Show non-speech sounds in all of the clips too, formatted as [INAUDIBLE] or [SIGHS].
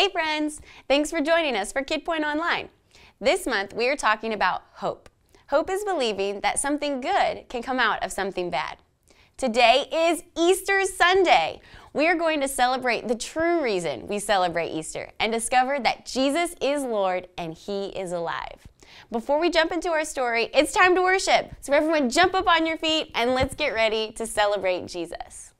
Hey friends! Thanks for joining us for KidPoint Online. This month we are talking about hope. Hope is believing that something good can come out of something bad. Today is Easter Sunday. We are going to celebrate the true reason we celebrate Easter and discover that Jesus is Lord and He is alive. Before we jump into our story, it's time to worship. So everyone jump up on your feet and let's get ready to celebrate Jesus.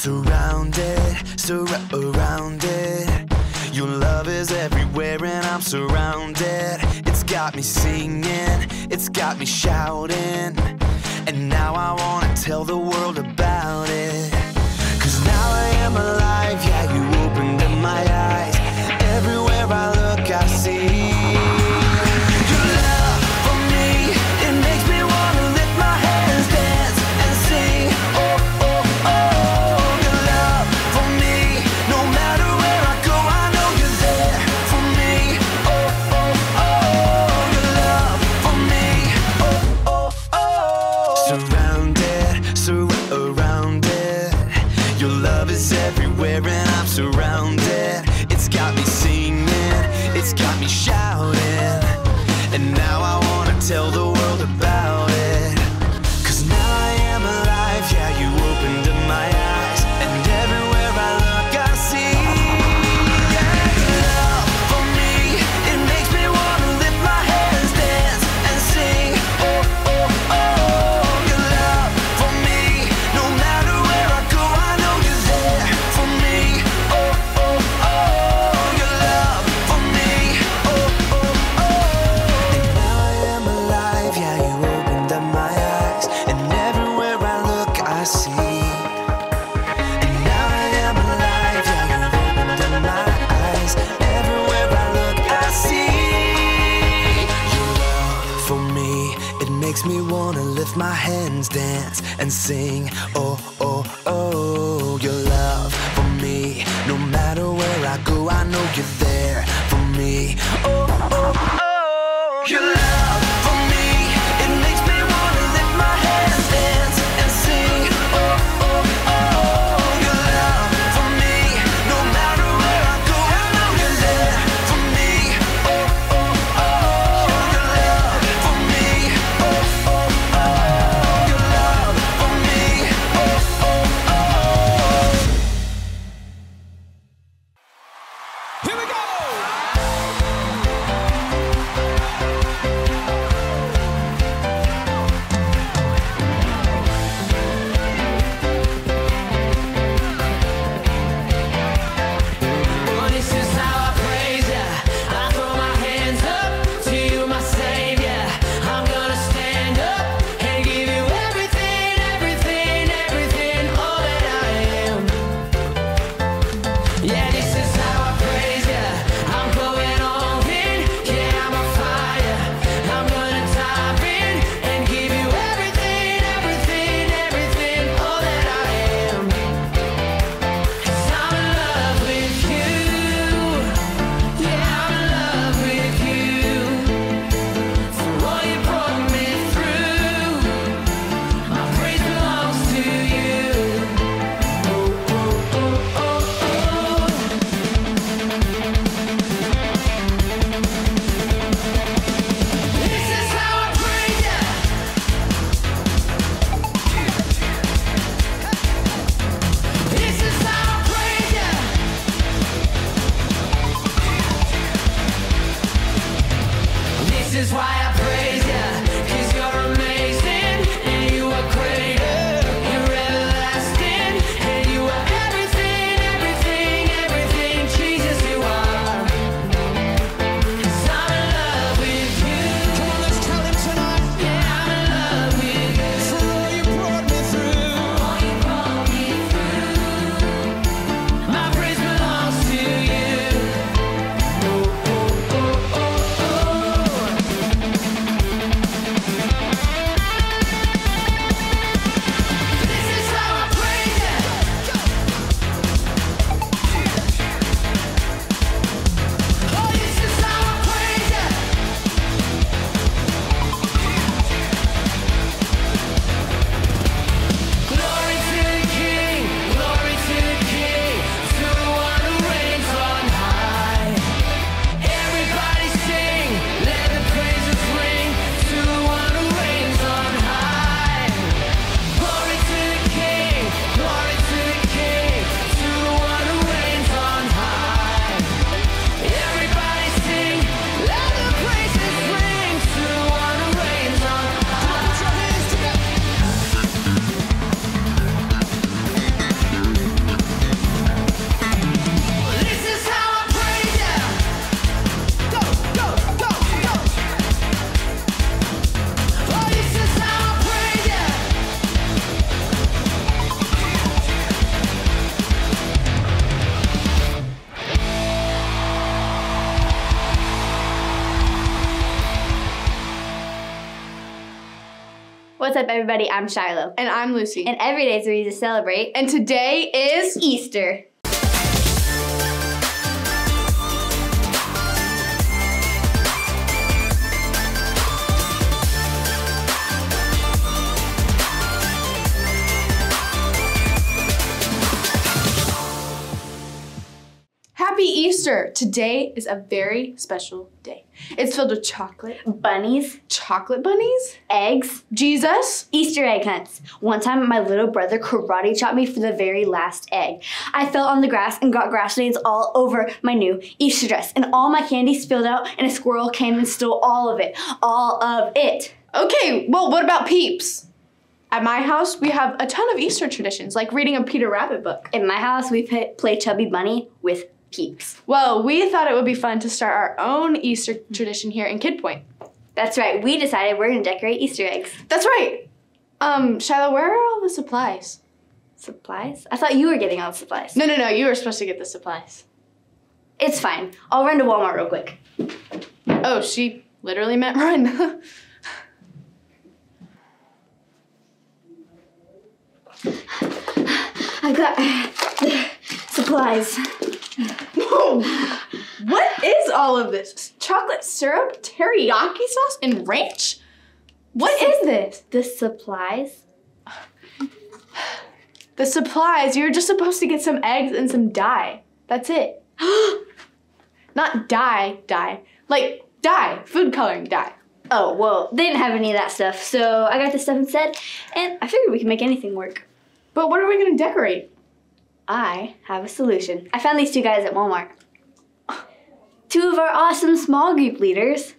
Surrounded, surrounded Your love is everywhere and I'm surrounded. It's got me singing, it's got me shouting. And now I wanna tell the world about it. Cause now I am alive, yeah you What's up, everybody? I'm Shiloh. And I'm Lucy. And every day is a reason to celebrate. And today is Easter. Happy Easter! Today is a very special day. It's filled with chocolate, Bunnies, chocolate bunnies, eggs, Jesus, Easter egg hunts. One time, my little brother karate chopped me for the very last egg. I fell on the grass and got grass stains all over my new Easter dress, and all my candy spilled out, and a squirrel came and stole all of it. All of it. Okay, well, what about peeps? At my house, we have a ton of Easter traditions, like reading a Peter Rabbit book. In my house, we play, play Chubby Bunny with peeps. Well, we thought it would be fun to start our own Easter tradition here in Kid Point. That's right, we decided we're gonna decorate Easter eggs. That's right. Um, Shiloh, where are all the supplies? Supplies? I thought you were getting all the supplies. No, no, no, you were supposed to get the supplies. It's fine. I'll run to Walmart real quick. Oh, she literally meant run. [LAUGHS] I got the supplies. Whoa! What is all of this? Chocolate syrup, teriyaki sauce, and ranch? What is this? The supplies? [SIGHS] The supplies. You're just supposed to get some eggs and some dye. That's it. [GASPS] Not dye, dye. Like dye, food coloring dye. Oh, well, they didn't have any of that stuff, so I got this stuff instead, and I figured we can make anything work. But what are we gonna decorate? I have a solution. I found these two guys at Walmart. Two of our awesome small group leaders.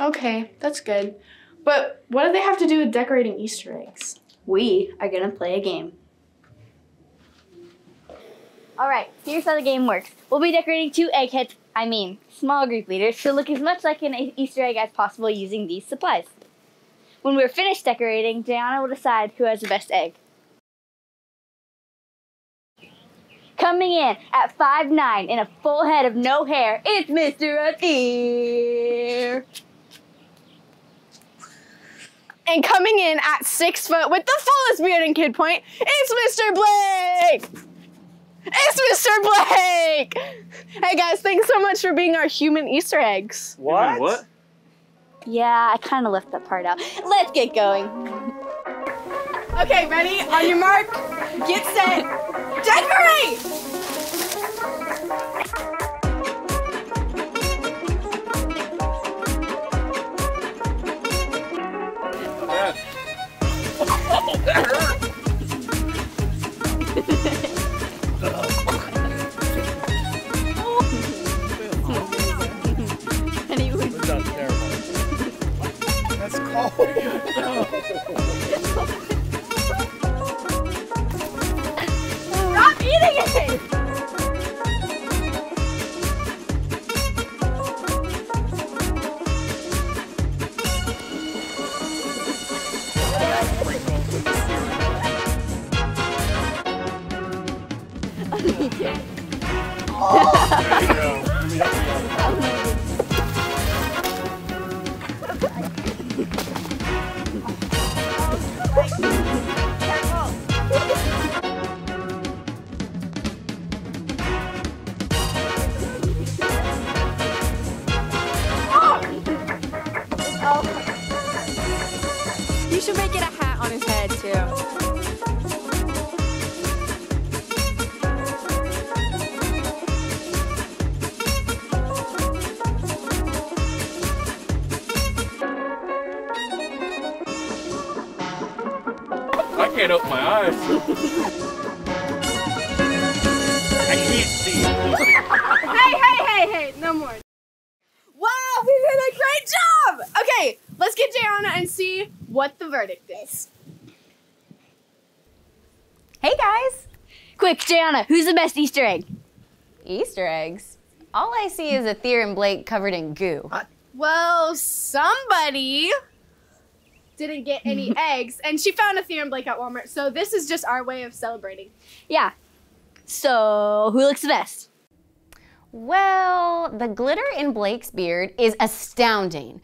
Okay, that's good. But what do they have to do with decorating Easter eggs? We are gonna play a game. Alright, here's how the game works. We'll be decorating two eggheads, I mean, small group leaders, to look as much like an Easter egg as possible using these supplies. When we're finished decorating, Jayana will decide who has the best egg. Coming in at 5'9 in a full head of no hair, it's Mr. Athir. And coming in at six foot with the fullest beard in Kid Point, it's Mr. Blake! It's Mr. Blake! Hey guys, thanks so much for being our human Easter eggs. What? What? Yeah, I kind of left that part out. Let's get going. Okay, ready? On your mark, get set, decorate! That's cold. [LAUGHS] should make it a hat on his head too. I can't open my eyes. [LAUGHS] the verdict is. Hey guys! Quick, Jayana, who's the best Easter egg? Easter eggs. All I see is Athir and Blake covered in goo. Well, somebody didn't get any [LAUGHS] eggs, and she found Athir and Blake at Walmart. So this is just our way of celebrating. Yeah. So, who looks the best? Well, the glitter in Blake's beard is astounding.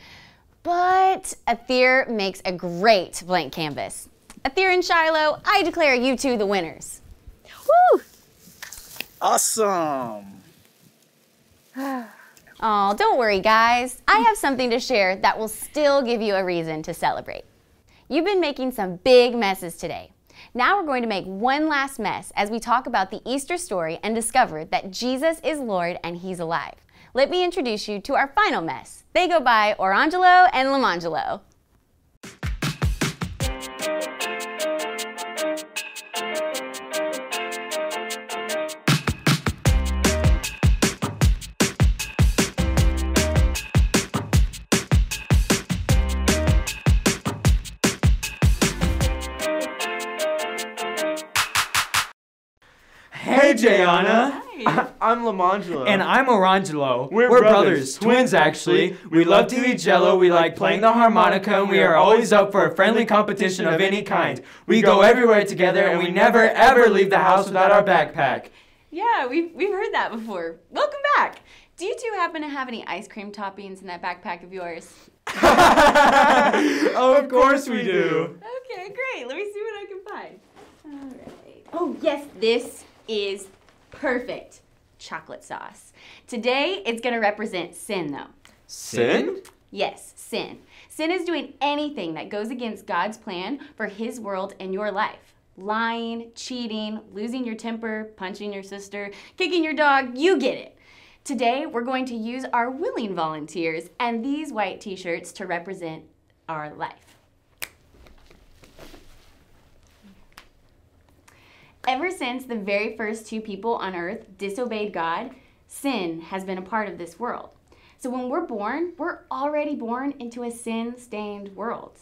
But Athir makes a great blank canvas. Athir and Shiloh, I declare you two the winners. Woo! Awesome. [SIGHS] Oh, don't worry, guys. I have something to share that will still give you a reason to celebrate. You've been making some big messes today. Now we're going to make one last mess as we talk about the Easter story and discover that Jesus is Lord and He's alive. Let me introduce you to our final mess. They go by Orangelo and Lamangelo. Hey, Jayana. [LAUGHS] I'm Lamangelo. And I'm Orangelo. We're brothers, twins, actually. We love to eat jello, we like playing the harmonica, and we are always up for a friendly competition of any kind. We go everywhere together, and we never ever leave the house without our backpack. Yeah, we've, we've heard that before. Welcome back. Do you two happen to have any ice cream toppings in that backpack of yours? oh, [LAUGHS] of course we do. Okay, great. Let me see what I can find. All right. Oh, yes, this is perfect chocolate sauce. Today, it's going to represent sin, though. Sin? Yes, sin. Sin is doing anything that goes against God's plan for His world and your life. Lying, cheating, losing your temper, punching your sister, kicking your dog, you get it. Today, we're going to use our willing volunteers and these white t shirts to represent our life. Ever since the very first two people on earth disobeyed God, sin has been a part of this world. So when we're born, we're already born into a sin stained world.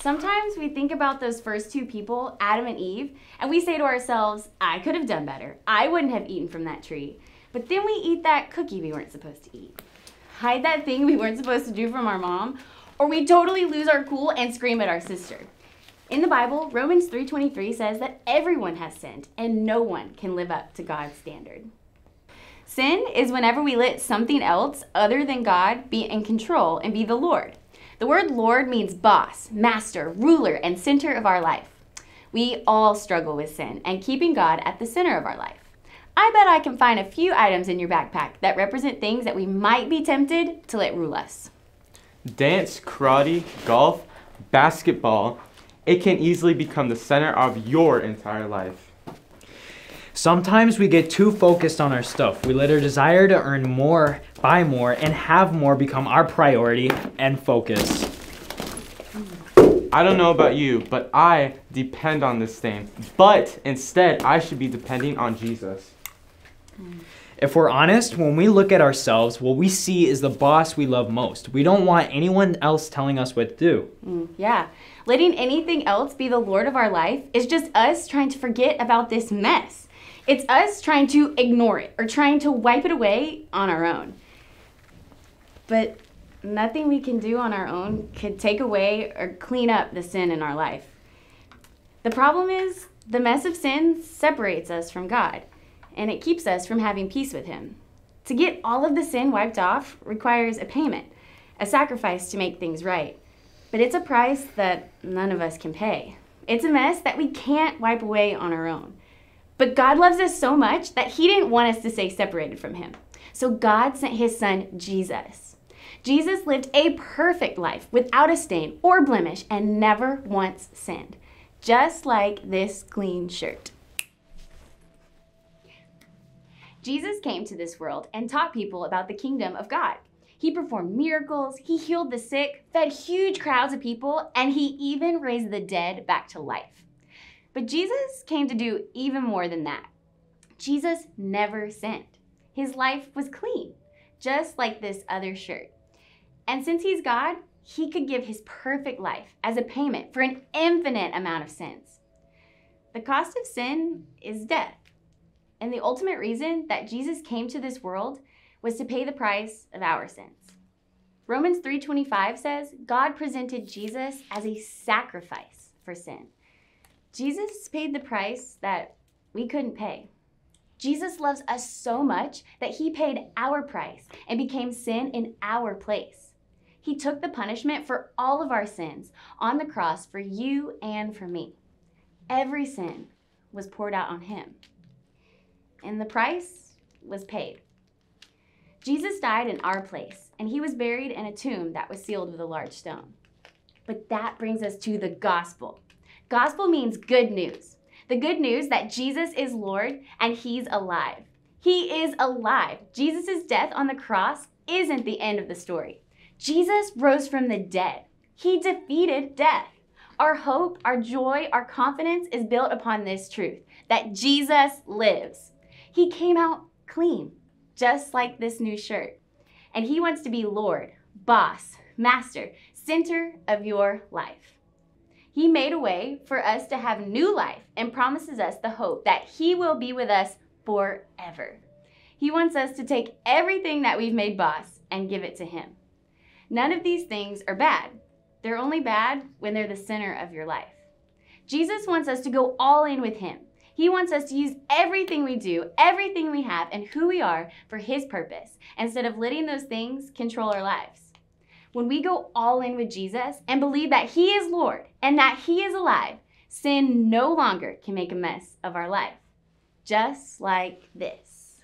Sometimes we think about those first two people, Adam and Eve, and we say to ourselves, I could have done better. I wouldn't have eaten from that tree. But then we eat that cookie we weren't supposed to eat, hide that thing we weren't supposed to do from our mom, or we totally lose our cool and scream at our sister. In the Bible, Romans 3:23 says that everyone has sinned and no one can live up to God's standard. Sin is whenever we let something else other than God be in control and be the Lord. The word Lord means boss, master, ruler, and center of our life. We all struggle with sin and keeping God at the center of our life. I bet I can find a few items in your backpack that represent things that we might be tempted to let rule us. Dance, karate, golf, basketball. It can easily become the center of your entire life. Sometimes we get too focused on our stuff. We let our desire to earn more, buy more, and have more become our priority and focus. I don't know about you, but I depend on this thing. But instead, I should be depending on Jesus. Mm. If we're honest, when we look at ourselves, what we see is the boss we love most. We don't want anyone else telling us what to do. Mm, yeah. Letting anything else be the Lord of our life is just us trying to forget about this mess. It's us trying to ignore it or trying to wipe it away on our own. But nothing we can do on our own could take away or clean up the sin in our life. The problem is, the mess of sin separates us from God, and it keeps us from having peace with Him. To get all of the sin wiped off requires a payment, a sacrifice to make things right. But it's a price that none of us can pay. It's a mess that we can't wipe away on our own. But God loves us so much that He didn't want us to stay separated from Him. So God sent His Son, Jesus. Jesus lived a perfect life without a stain or blemish and never once sinned, just like this clean shirt. Jesus came to this world and taught people about the kingdom of God. He performed miracles, he healed the sick, fed huge crowds of people, and he even raised the dead back to life. But Jesus came to do even more than that. Jesus never sinned. His life was clean, just like this other shirt. And since he's God, he could give his perfect life as a payment for an infinite amount of sins. The cost of sin is death. And the ultimate reason that Jesus came to this world was to pay the price of our sins. Romans 3:25 says, God presented Jesus as a sacrifice for sin. Jesus paid the price that we couldn't pay. Jesus loves us so much that he paid our price and became sin in our place. He took the punishment for all of our sins on the cross for you and for me. Every sin was poured out on him, and the price was paid. Jesus died in our place, and he was buried in a tomb that was sealed with a large stone. But that brings us to the gospel. Gospel means good news. The good news that Jesus is Lord and he's alive. He is alive. Jesus' death on the cross isn't the end of the story. Jesus rose from the dead. He defeated death. Our hope, our joy, our confidence is built upon this truth that Jesus lives. He came out clean, just like this new shirt. And he wants to be Lord, boss, master, center of your life. He made a way for us to have new life and promises us the hope that he will be with us forever. He wants us to take everything that we've made boss and give it to him. None of these things are bad. They're only bad when they're the center of your life. Jesus wants us to go all in with him. He wants us to use everything we do, everything we have, and who we are for His purpose instead of letting those things control our lives. When we go all in with Jesus and believe that He is Lord and that He is alive, sin no longer can make a mess of our life. Just like this.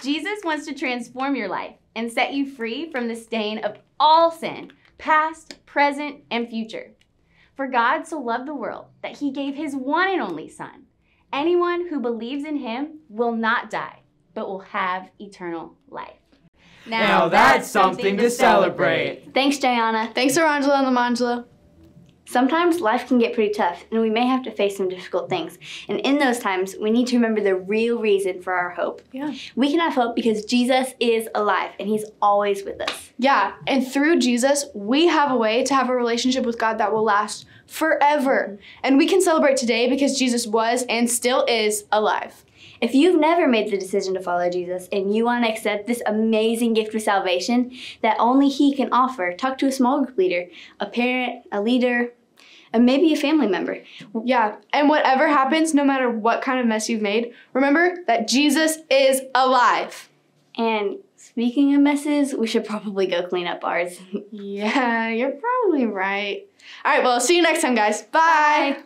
Jesus wants to transform your life and set you free from the stain of all sin, past, present, and future. For God so loved the world that he gave his one and only Son. Anyone who believes in him will not die, but will have eternal life. Now that's something to celebrate. Thanks, Jayana. Thanks, Orangelo and Lamangelo. Sometimes life can get pretty tough, and we may have to face some difficult things. And in those times, we need to remember the real reason for our hope. Yeah. We can have hope because Jesus is alive, and He's always with us. Yeah, and through Jesus, we have a way to have a relationship with God that will last forever. And we can celebrate today because Jesus was and still is alive. If you've never made the decision to follow Jesus and you want to accept this amazing gift of salvation that only He can offer, talk to a small group leader, a parent, a leader, and maybe a family member. Yeah, and whatever happens, no matter what kind of mess you've made, remember that Jesus is alive. And speaking of messes, we should probably go clean up ours. [LAUGHS] Yeah, you're probably right. All right, well, see you next time, guys. Bye.